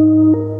Música